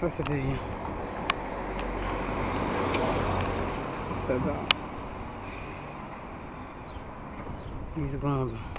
Ça c'était bien. Ça va. 10 secondes.